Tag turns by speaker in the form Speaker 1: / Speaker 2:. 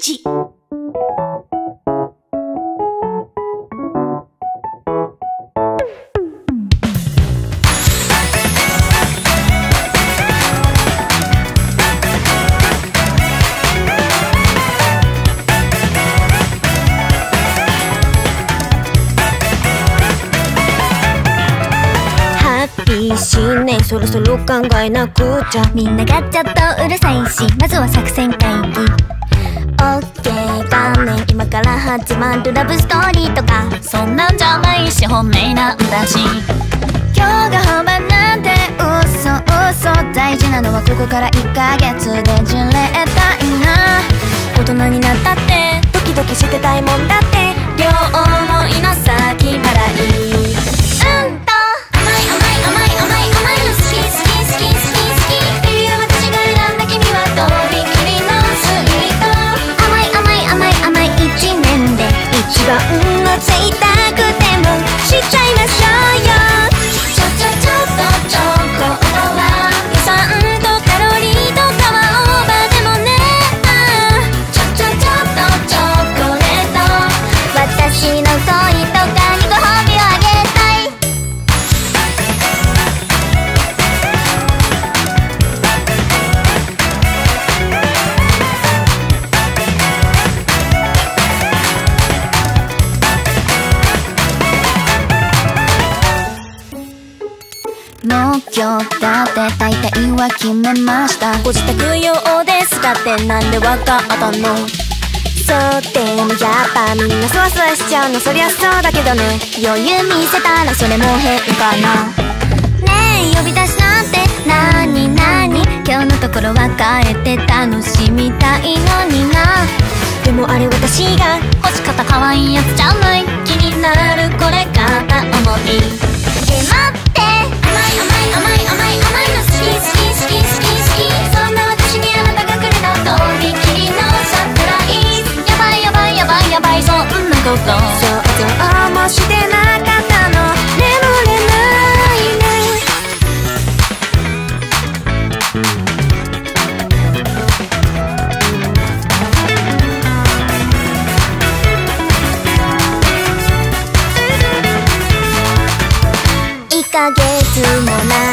Speaker 1: ジ
Speaker 2: ハッピー新年そろそろ考えなくちゃ。
Speaker 3: みんながちょっとうるさいし。まずは作戦会議
Speaker 2: 今から始まるラブストーリーとか。
Speaker 3: そんなんじゃないし本命なんだし。
Speaker 2: 今日が本番なんて
Speaker 3: 嘘嘘大事なのはここから1ヶ月で巡礼たいな。
Speaker 2: 大人になったってドキドキしてたいもんだ。もう
Speaker 3: 今日だって大体は決めました。
Speaker 2: ご自宅用ですだってなんでわかったの？そうでもやっぱみんなそわそわしちゃうのそりゃそうだけどね。
Speaker 3: 余裕見せたらそれも変かな。
Speaker 2: ねえ呼び出しなんて
Speaker 3: なになに今日のところは帰って楽しみたいのにな。
Speaker 2: でもあれ私が
Speaker 3: 欲しかった可愛いやつじゃない
Speaker 2: 気になるこれ片思い想像もしてなかったの。眠れないね。1ヶ月もない